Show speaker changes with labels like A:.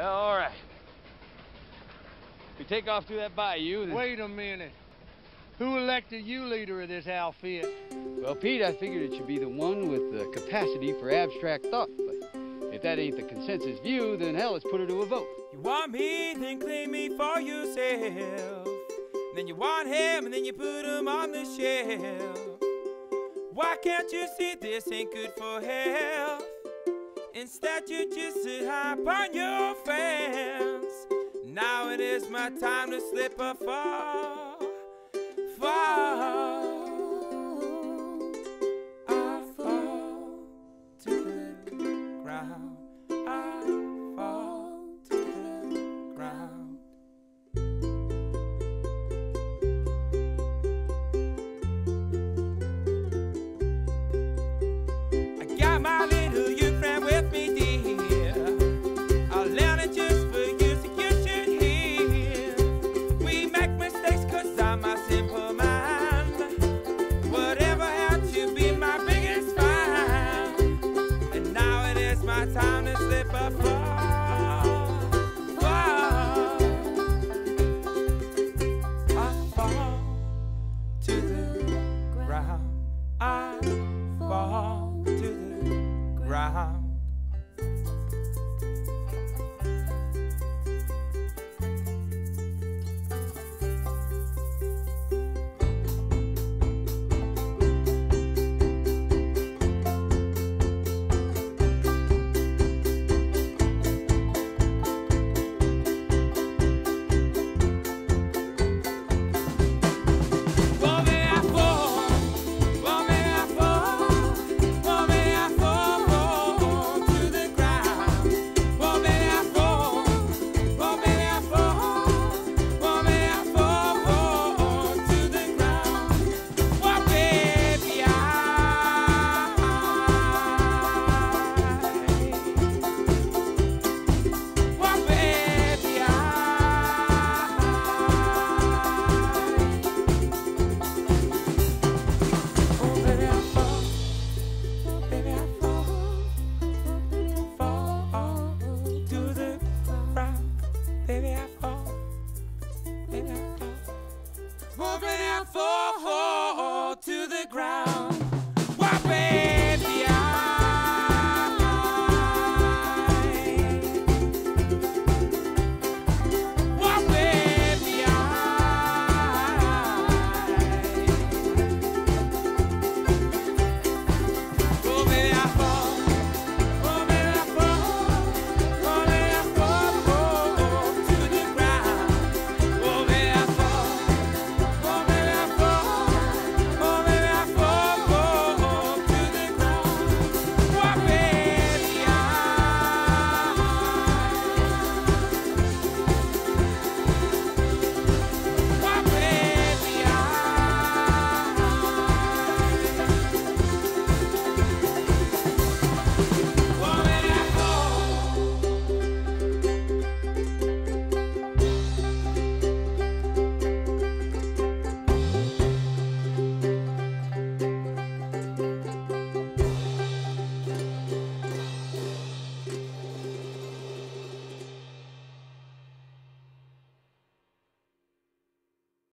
A: Well, all right. We take off through that bayou. Then...
B: Wait a minute. Who elected you leader of this outfit?
A: Well, Pete, I figured it should be the one with the capacity for abstract thought. But if that ain't the consensus view, then hell, let's put her to a vote.
C: You want me, then claim me for yourself. Then you want him, and then you put him on the shelf. Why can't you see this ain't good for health? Instead, you just sit high on your fence. Now it is my time to slip or fall, fall. my time to slip or fall. fall to the ground. I fall to the ground. Baby, I fall. Baby, I fall. Oh, baby, I fall to the ground.